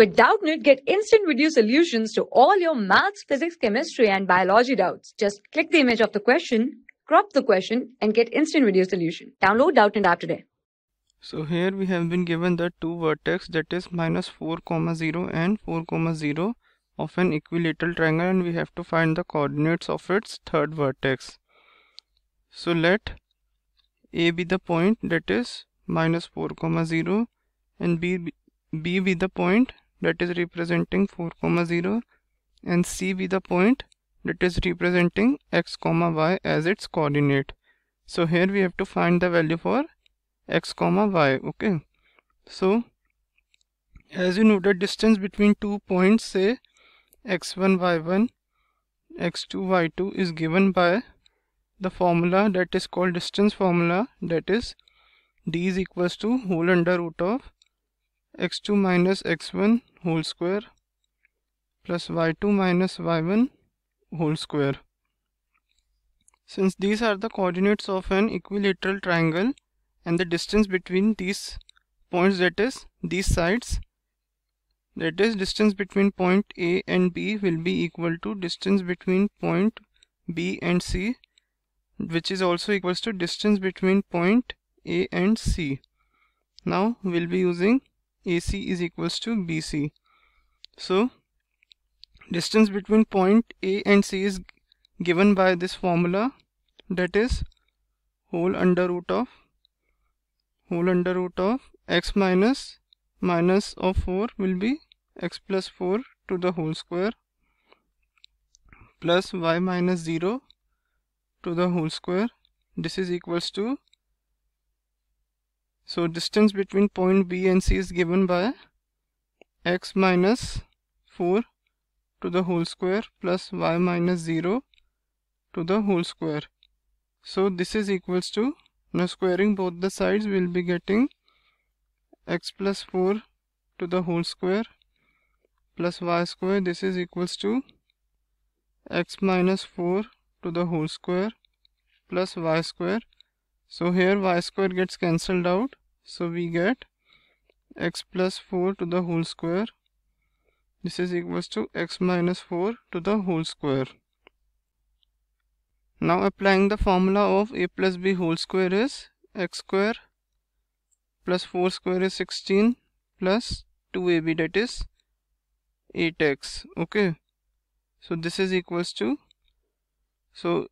With Doubtnut, get instant video solutions to all your maths, physics, chemistry, and biology doubts. Just click the image of the question, crop the question, and get instant video solution. Download Doubtnut app today. So here we have been given the two vertex that is minus 4 comma 0 and 4 comma 0 of an equilateral triangle and we have to find the coordinates of its third vertex. So let A be the point that is minus 4 comma 0 and B, B be the point that is representing 4 comma 0 and C be the point that is representing x comma y as its coordinate. So here we have to find the value for x comma y okay so as you know the distance between two points say x1 y1 x2 y2 is given by the formula that is called distance formula that is d is equals to whole under root of x2 minus x1 whole square plus y2 minus y1 whole square since these are the coordinates of an equilateral triangle and the distance between these points that is these sides that is distance between point A and B will be equal to distance between point B and C which is also equals to distance between point A and C. Now we'll be using AC is equals to BC. So distance between point A and C is given by this formula that is whole under root of whole under root of x minus minus of 4 will be x plus 4 to the whole square plus y minus 0 to the whole square this is equals to so distance between point B and C is given by x minus 4 to the whole square plus y minus 0 to the whole square. So this is equals to now squaring both the sides we will be getting x plus 4 to the whole square plus y square. This is equals to x minus 4 to the whole square plus y square. So here y square gets cancelled out so we get x plus 4 to the whole square. This is equals to x minus 4 to the whole square. Now applying the formula of a plus b whole square is x square plus 4 square is 16 plus 2ab that is 8x okay. So this is equals to so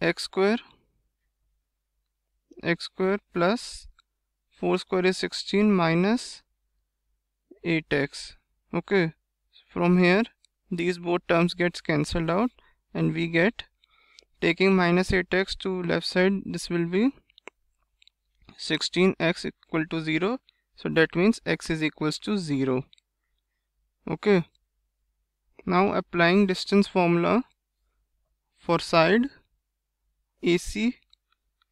x square x square plus 4 square is 16 minus 8x okay from here these both terms gets cancelled out and we get taking minus 8x to left side this will be 16x equal to 0 so that means x is equals to 0 okay now applying distance formula for side AC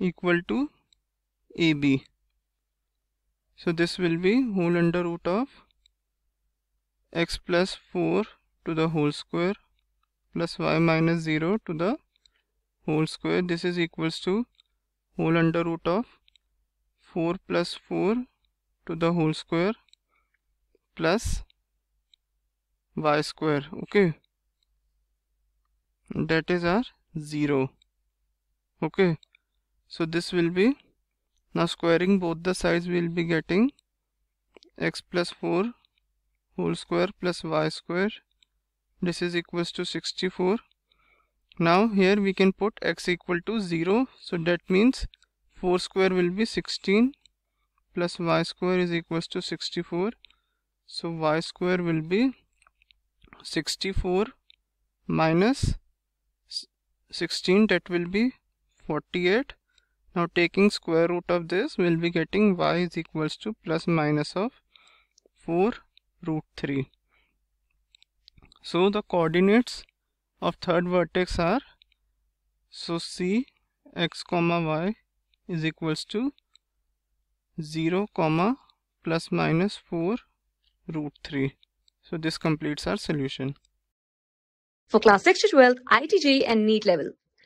equal to AB so this will be whole under root of x plus 4 to the whole square plus y minus 0 to the whole square. This is equals to whole under root of 4 plus 4 to the whole square plus y square. Okay. That is our 0 okay. So this will be now squaring both the sides we will be getting x plus 4 whole square plus y square. This is equals to 64 now here we can put x equal to 0 so that means 4 square will be 16 plus y square is equals to 64 so y square will be 64 minus 16 that will be 48 now taking square root of this we'll be getting y is equals to plus minus of 4 root 3 so the coordinates of third vertex are so c x comma y is equals to 0 comma plus minus 4 root 3 so this completes our solution. For class 6 to 12, IIT JEE and NEET level.